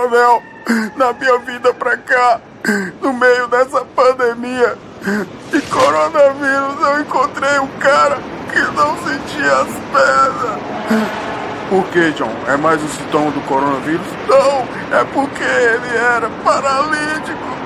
coronel, na minha vida pra cá, no meio dessa pandemia de coronavírus, eu encontrei um cara que não sentia as pernas. Por que, John? É mais um sintoma do coronavírus? Não, é porque ele era paralítico.